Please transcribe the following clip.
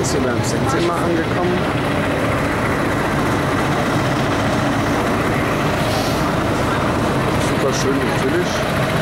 ist hier beim Sexzimmer angekommen. Super schön idyllisch.